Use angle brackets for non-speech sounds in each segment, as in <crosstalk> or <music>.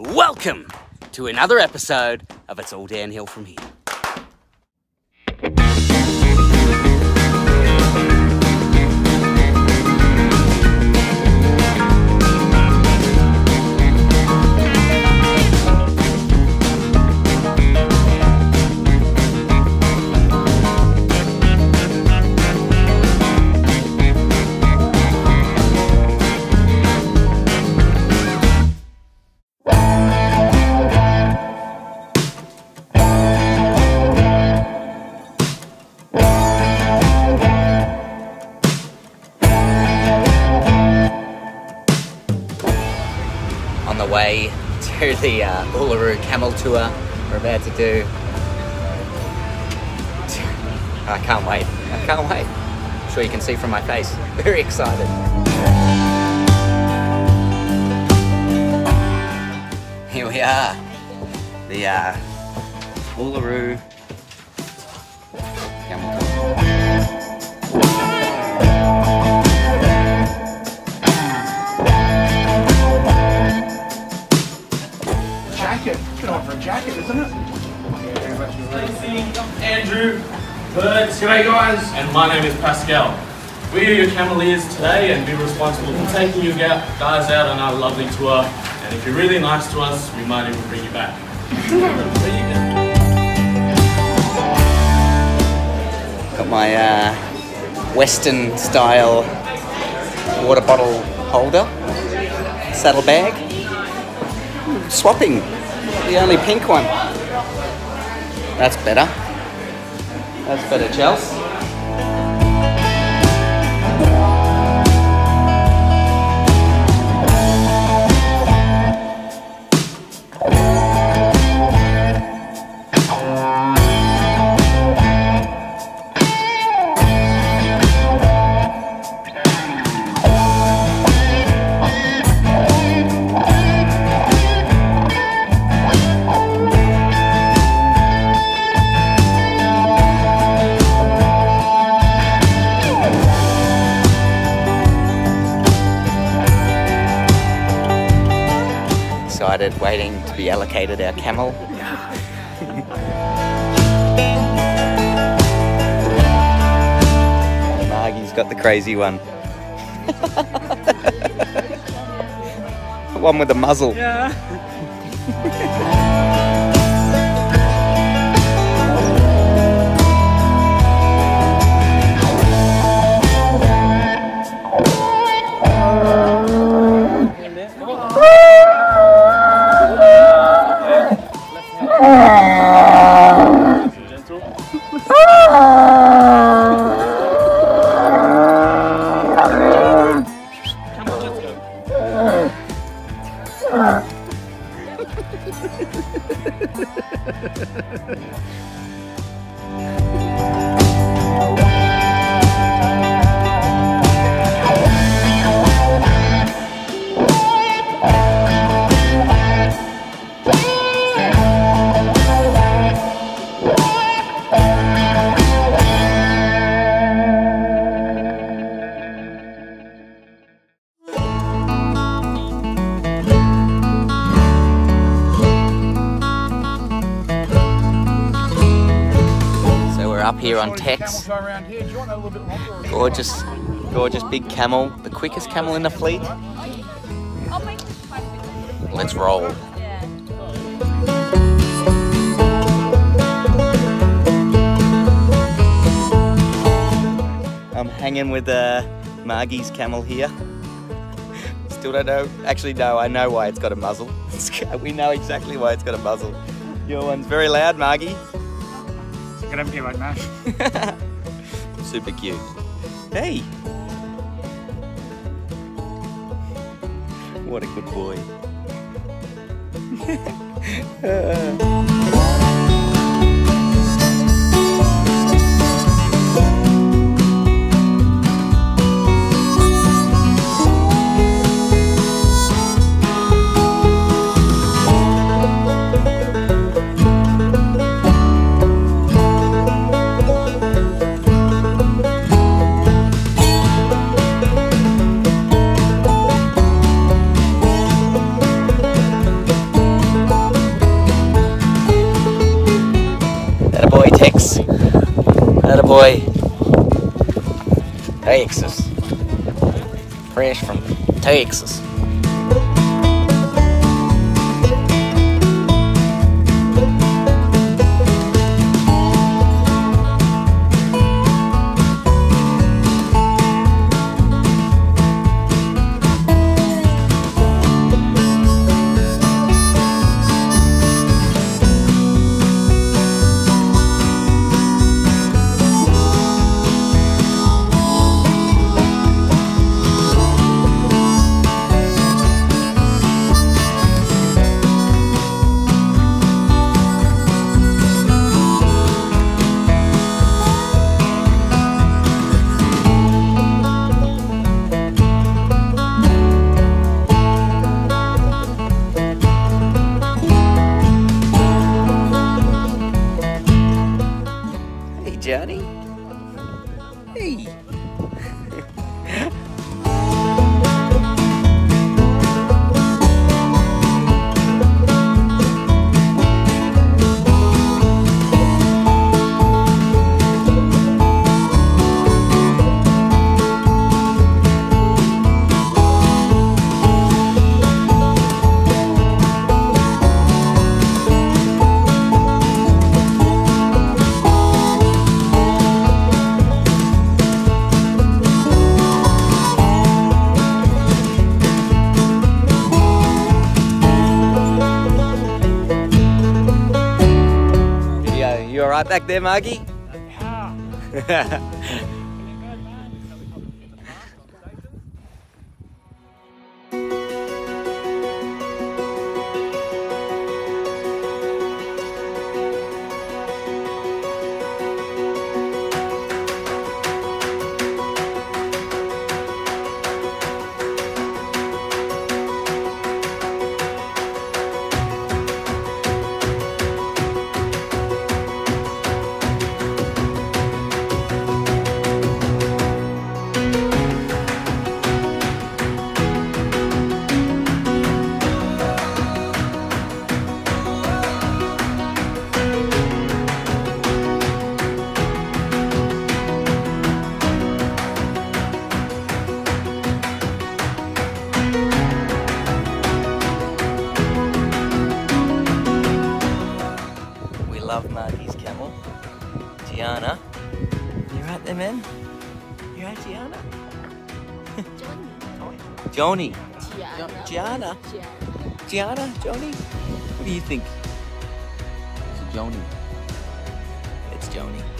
Welcome to another episode of It's All Dan Hill From Here. The uh, Uluru Camel Tour we're about to do. I can't wait. I can't wait. I'm sure you can see from my face. <laughs> Very excited. Here we are. The uh, Uluru Bert, G'day guys, and my name is Pascal. We are your Cameleers today and be responsible for taking you guys out on our lovely tour. And if you're really nice to us, we might even bring you back. Got my uh, Western style water bottle holder, saddle bag. Swapping, the only pink one. That's better. That's better, Chels. Excited, waiting to be allocated our camel. Margie's got the crazy one. <laughs> one with the muzzle. So <laughs> bit longer? or- Gorgeous, gorgeous big camel. The quickest camel in the fleet. Let's roll. I'm hanging with uh, Margie's camel here. Still don't know. Actually, no, I know why it's got a muzzle. <laughs> we know exactly why it's got a muzzle. Your one's very loud, Margie. Gonna be like that. Super cute. Hey! What a good boy. <laughs> Fresh from Texas. Back there, Margie? we <laughs> Johnny. Gianna. Gianna. Gianna, Johnny? What do you think? It's Joni. It's Joni.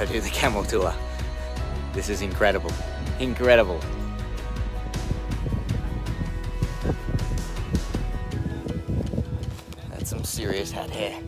Gotta do the camel tour. This is incredible. Incredible. That's some serious hat hair.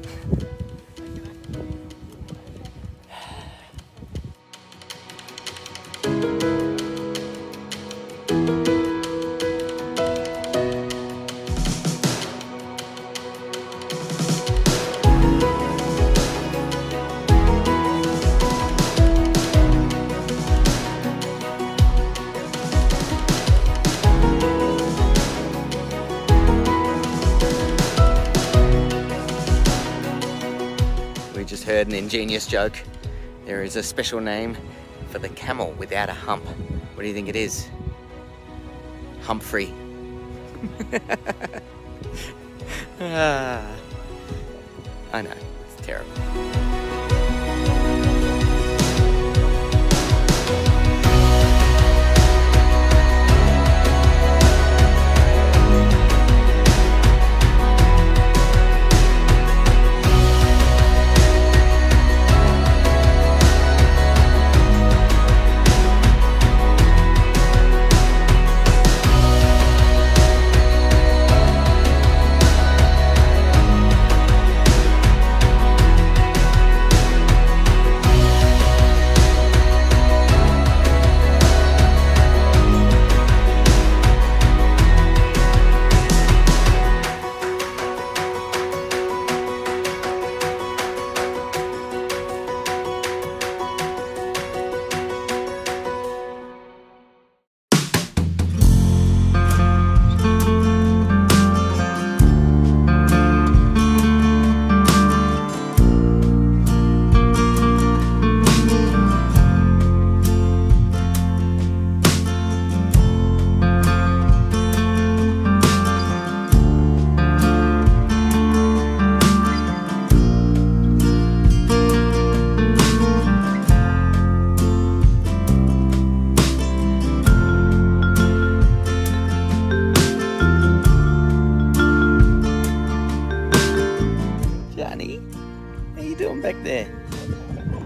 Heard an ingenious joke. There is a special name for the camel without a hump. What do you think it is? Humphrey. <laughs> Ah. I know, it's terrible.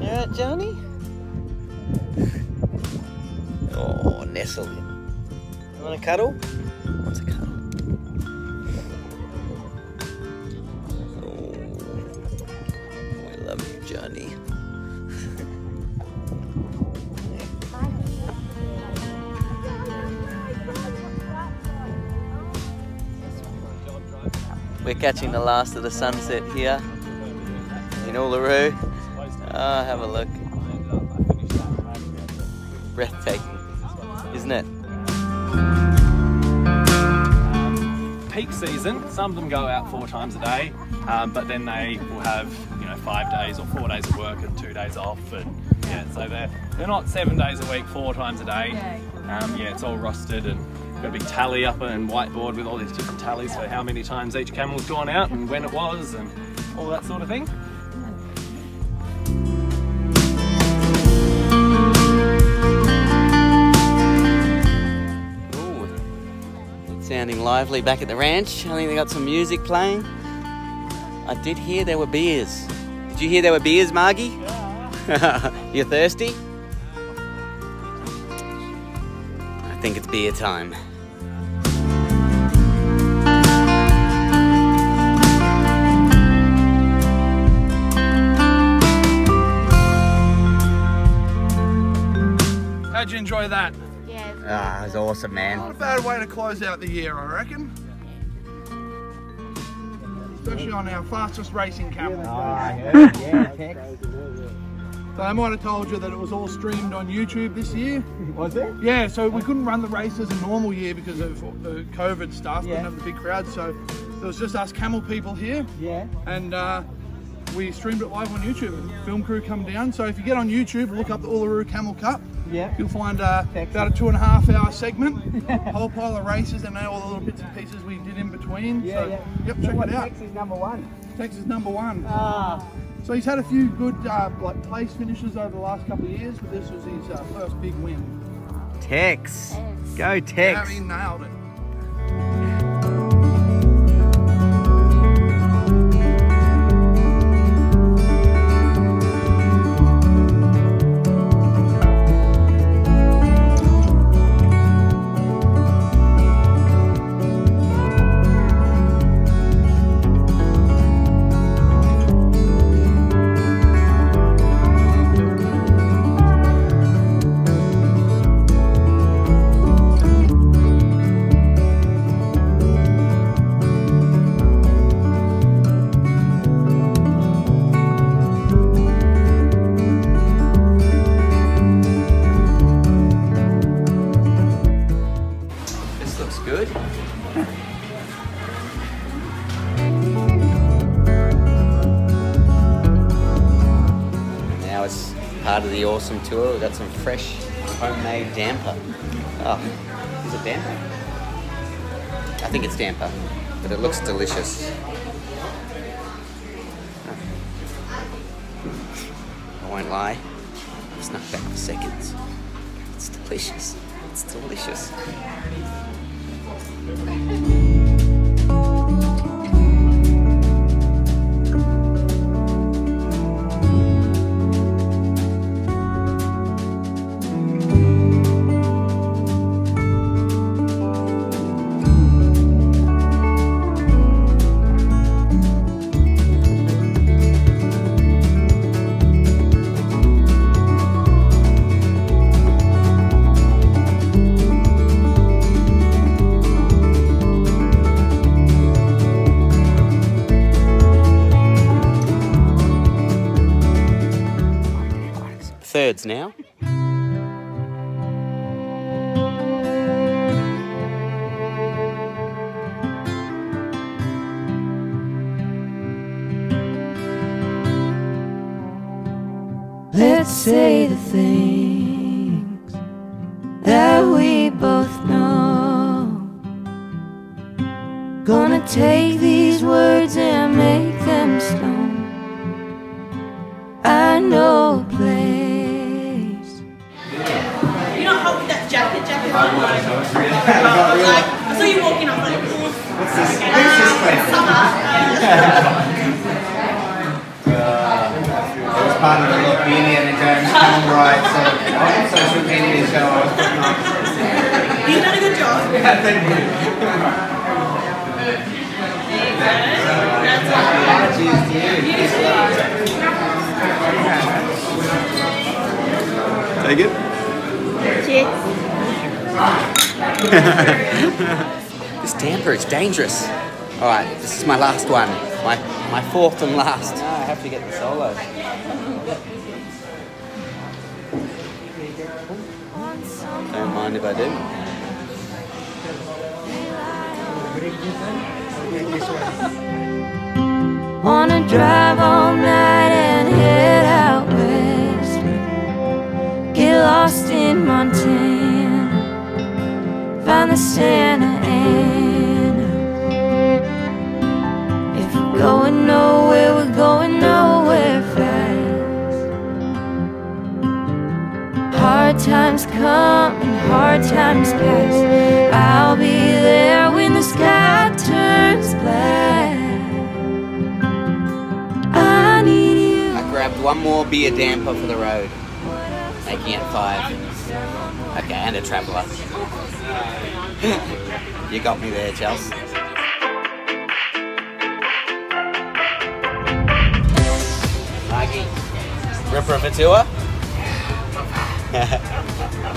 You alright, Johnny? Oh, nestled in. You want a cuddle? Wants a cuddle. Oh, I love you, Johnny. We're catching the last of the sunset here in Uluru. Ah, have a look. Breathtaking, isn't it? peak season, some of them go out four times a day, um, but then they will have you know five days or four days of work and two days off, and yeah, so they're they're not seven days a week, four times a day. Um, yeah, it's all rostered and got a big tally up and whiteboard with all these different tallies for how many times each camel's gone out and when it was and all that sort of thing. Sounding lively back at the ranch. I think they got some music playing. I did hear there were beers. Did you hear there were beers, Margie? Yeah. <laughs> you thirsty? I think it's beer time. How'd you enjoy that? Yeah. Ah, it's awesome, man. Not a bad way to close out the year, I reckon. Especially on our fastest racing camel. So I might have told you that it was all streamed on YouTube this year. <laughs> Was it? Yeah, so we couldn't run the race as a normal year because of the COVID stuff. Yeah. Couldn't have the big crowd, so it was just us camel people here, Yeah. and uh, we streamed it live on YouTube. Film crew come down. So if you get on YouTube, look up the Uluru Camel Cup. Yeah. You'll find uh, about a two and a half hour segment, <laughs> a whole pile of races, and all the little bits and pieces we did in between. Yeah, so, yeah. Yep, check what it out. Tex is number one. Texas number one. Ah. So he's had a few good uh, like place finishes over the last couple of years, but this was his uh, first big win. Tex. Go, Yeah, Tex. he nailed it. Tour. We've got some fresh homemade damper. Oh, is it damper? I think it's damper, but it looks delicious. I won't lie, I've snuck back for seconds. It's delicious. It's delicious. Now. Let's say the things that we both know. Gonna take these words I you walking up like, What's this? Uh, summer. It's part of the Media and James Cameron ride, so on social media show I was putting up Take it. <laughs> this damper is dangerous. All right, this is my last one. My my fourth and last. No, I have to get the solo. Don't mind if I do. Wanna drive all night times pass. I'll be there when the sky turns black. I need you. I grabbed one more beer damper for the road, making it five. Okay, and a traveller. <laughs> you got me there, Chels. Maggie, ripper for tour?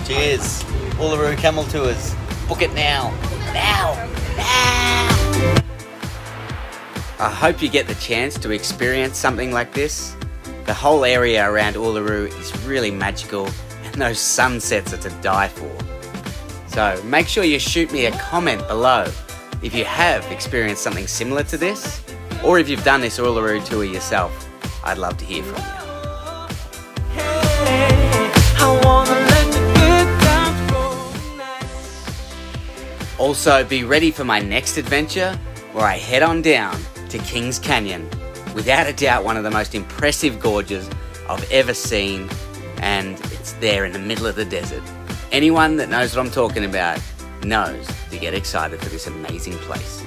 Cheers. Uluru Camel Tours. Book it now. Now. Now. I hope you get the chance to experience something like this. The whole area around Uluru is really magical and those sunsets are to die for. So make sure you shoot me a comment below if you have experienced something similar to this or if you've done this Uluru tour yourself. I'd love to hear from you. Also, be ready for my next adventure where I head on down to Kings Canyon. Without a doubt, one of the most impressive gorges I've ever seen, and it's there in the middle of the desert. Anyone that knows what I'm talking about knows to get excited for this amazing place.